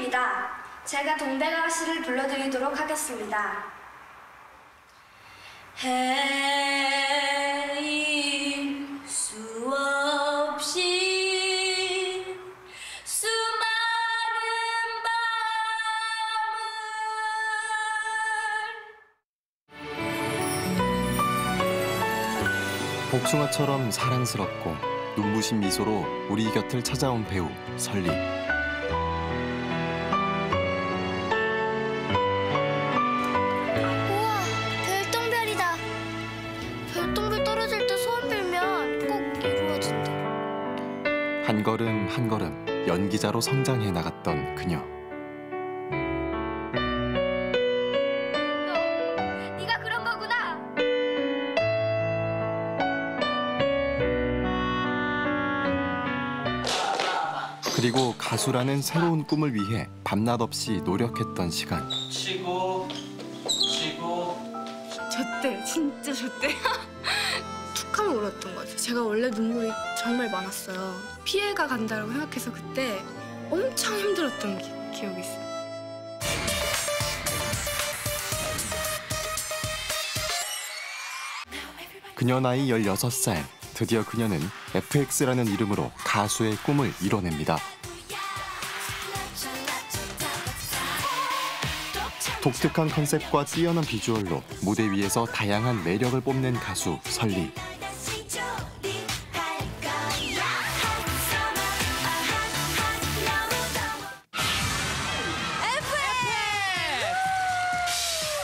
설리입니다. 제가 동백아 씨를 불러드리도록 하겠습니다. 밤을 복숭아처럼 사랑스럽고 눈부신 미소로 우리 곁을 찾아온 배우 설리. 한 걸음 한 걸음 연기자로 성장해 나갔던 그녀. 너, 네가 그런 거구나. 그리고 가수라는 새로운 꿈을 위해 밤낮 없이 노력했던 시간. 치고 치고 저때 진짜 저때 툭하면 울었던 거죠. 제가 원래 눈물이 정말 많았어요. 피해가 간다고 생각해서 그때 엄청 힘들었던 기, 기억이 있어요. 그녀 나이 16살. 드디어 그녀는 FX라는 이름으로 가수의 꿈을 이뤄냅니다. 독특한 컨셉과 뛰어난 비주얼로 무대 위에서 다양한 매력을 뽐낸 가수 설리.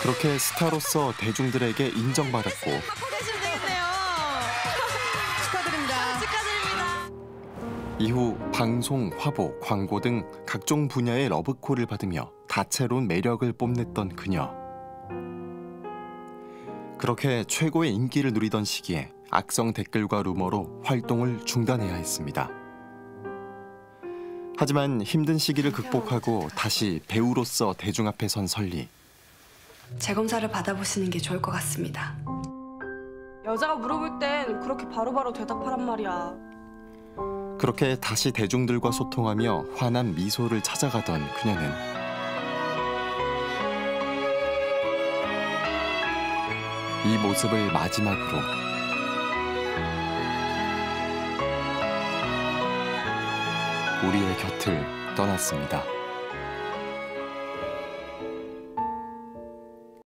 그렇게 스타로서 대중들에게 인정받았고 갖고 계시면 되겠네요. 축하드립니다. 축하드립니다. 이후 방송, 화보, 광고 등 각종 분야의 러브콜을 받으며 다채로운 매력을 뽐냈던 그녀. 그렇게 최고의 인기를 누리던 시기에 악성 댓글과 루머로 활동을 중단해야 했습니다. 하지만 힘든 시기를 극복하고 다시 배우로서 대중 앞에 선 설리. 재검사를 받아보시는 게 좋을 것 같습니다. 여자가 물어볼 땐 그렇게 바로 바로 대답하란 말이야. 그렇게 다시 대중들과 소통하며 환한 미소를 찾아가던 그녀는 이 모습을 마지막으로 우리의 곁을 떠났습니다.